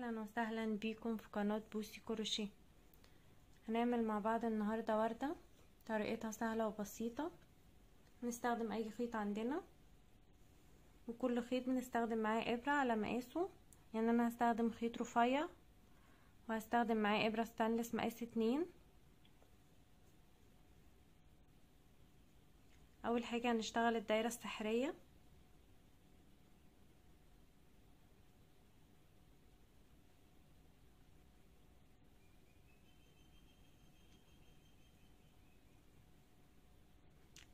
أهلا وسهلا بيكم في قناة بوسي كروشيه. هنعمل مع بعض النهاردة وردة. طريقتها سهلة وبسيطة. نستخدم أي خيط عندنا. وكل خيط بنستخدم معاه إبرة على مقاسه. يعني أنا هستخدم خيط رفيع وهستخدم معاه إبرة ستانلس مقاس اتنين. أول حاجة هنشتغل الدايرة السحرية.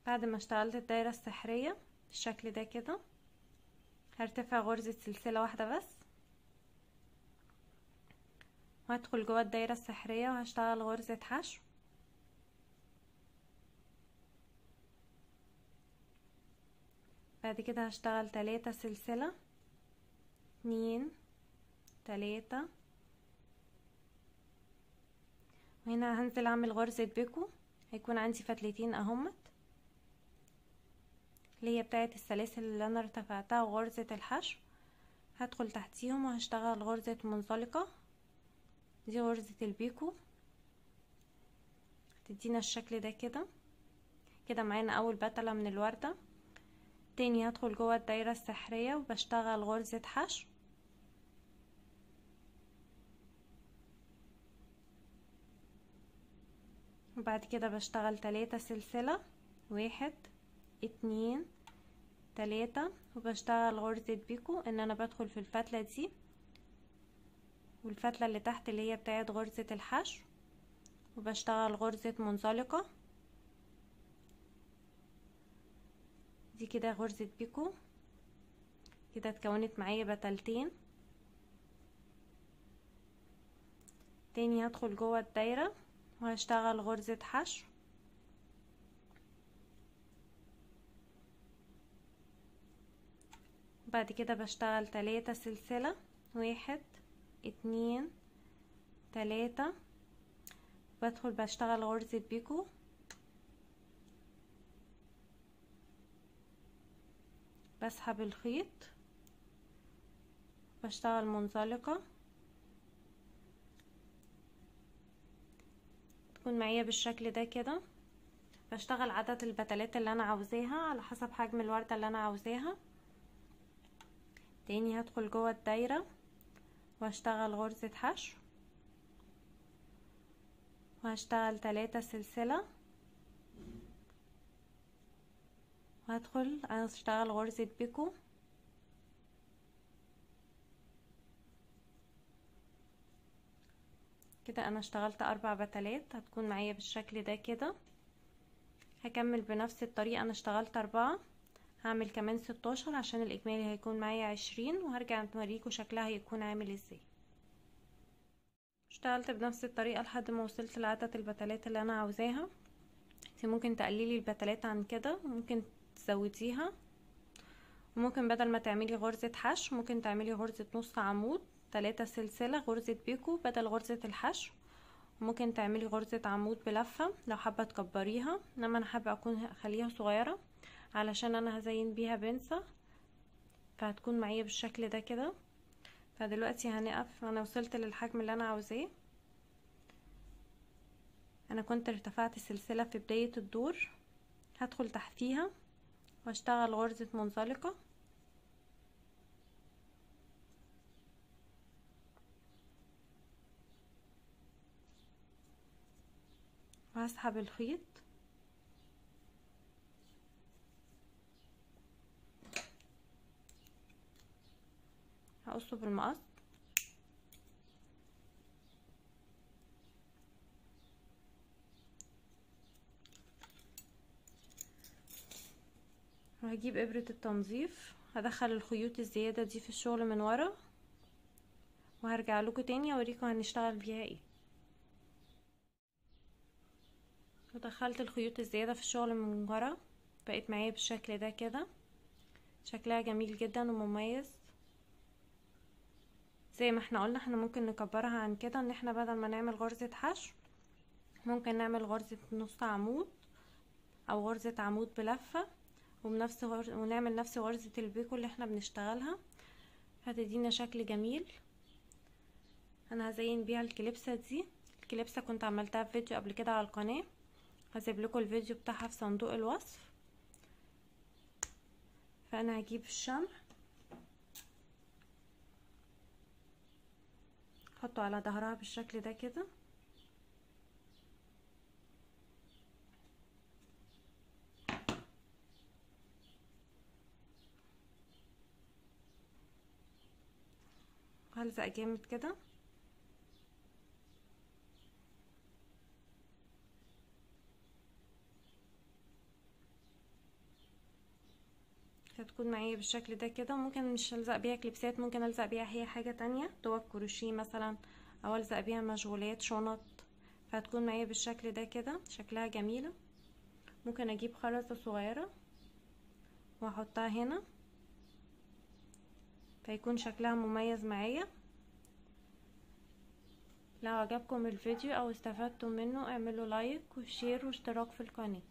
بعد ما اشتغلت الدايرة السحرية بالشكل ده كده هرتفع غرزة سلسلة واحدة بس. وهدخل جوه الدايرة السحرية وهشتغل غرزة حشو. بعد كده هشتغل تلاتة سلسلة. اتنين تلاتة. وهنا هنزل أعمل غرزة بيكو. هيكون عندي فتلتين أهمت. اللي هي بتاعت السلاسل اللي أنا ارتفعتها وغرزة الحشو. هدخل تحتيهم وهشتغل غرزة منزلقة. دي غرزة البيكو. تدينا الشكل ده كده. كده معانا أول بتلة من الوردة. تاني هدخل جوه الدايرة السحرية وبشتغل غرزة حشو. وبعد كده بشتغل تلاتة سلسلة. واحد اتنين تلاتة وبشتغل غرزة بيكو إن أنا بدخل في الفتلة دي والفتلة اللي تحت اللي هي بتاعت غرزة الحشو وبشتغل غرزة منزلقة. دي كده غرزة بيكو. كده اتكونت معايا بتلتين تاني هدخل جوه الدايرة وهشتغل غرزة حشو. بعد كده بشتغل تلاتة سلسلة. واحد اتنين تلاتة. بدخل بشتغل غرزة بيكو بسحب الخيط. بشتغل منزلقة. تكون معايا بالشكل ده كده. بشتغل عدد البتلات اللي أنا عاوزاها على حسب حجم الوردة اللي أنا عاوزاها. تاني هدخل جوه الدايرة واشتغل غرزة حشو وهشتغل تلاتة سلسلة وهدخل أشتغل غرزة بيكو كده أنا اشتغلت أربع بتلات هتكون معايا بالشكل ده كده. هكمل بنفس الطريقة أنا اشتغلت أربعة. هعمل كمان ستاشر عشان الإجمالي هيكون معايا عشرين وهرجع نوريكم شكلها هيكون عامل إزاي. اشتغلت بنفس الطريقة لحد ما وصلت لعدد البتلات اللي أنا عاوزاها. انت ممكن تقللي البتلات عن كده ممكن تزوديها. وممكن بدل ما تعملي غرزة حشو ممكن تعملي غرزة نص عمود تلاتة سلسلة غرزة بيكو بدل غرزة الحشو. ممكن تعملي غرزة عمود بلفة لو حابة تكبريها إنما أنا حابة أكون اخليها صغيرة. علشان أنا هزين بيها بنسة فهتكون معايا بالشكل ده كده. فدلوقتي هنقف أنا وصلت للحجم اللي أنا عاوزاه. أنا كنت ارتفعت سلسلة في بداية الدور. هدخل تحتيها وأشتغل غرزة منزلقة. وهسحب الخيط. هقصه بالمقص وهجيب إبرة التنظيف. هدخل الخيوط الزيادة دي في الشغل من ورا. وهرجع لكم تاني أوريكم هنشتغل بيها إيه. ودخلت الخيوط الزيادة في الشغل من ورا. بقت معايا بالشكل ده كده. شكلها جميل جدا ومميز. زي ما إحنا قلنا إحنا ممكن نكبرها عن كده إن إحنا بدل ما نعمل غرزة حشو ممكن نعمل غرزة نص عمود أو غرزة عمود بلفة وبنفس غرز... ونعمل نفس غرزة البيكو اللي إحنا بنشتغلها. هتدينا شكل جميل. أنا هزين بيها الكليبسة دي. الكليبسة كنت عملتها في فيديو قبل كده على القناة. هسيب لكم الفيديو بتاعها في صندوق الوصف. فأنا هجيب الشمع. أحطه على ظهرها بالشكل ده كده. هلزق جامد كده. هتكون معايا بالشكل ده كده ممكن مش الزق بيها كليبسات ممكن ألزق بيها هي حاجة تانية دوب كروشيه مثلا أو ألزق بيها مشغولات شنط فهتكون معايا بالشكل ده كده شكلها جميله ممكن أجيب خرزة صغيرة وأحطها هنا. فيكون شكلها مميز معايا. لو عجبكم الفيديو أو استفدتم منه اعملوا like و share واشتراك في القناة.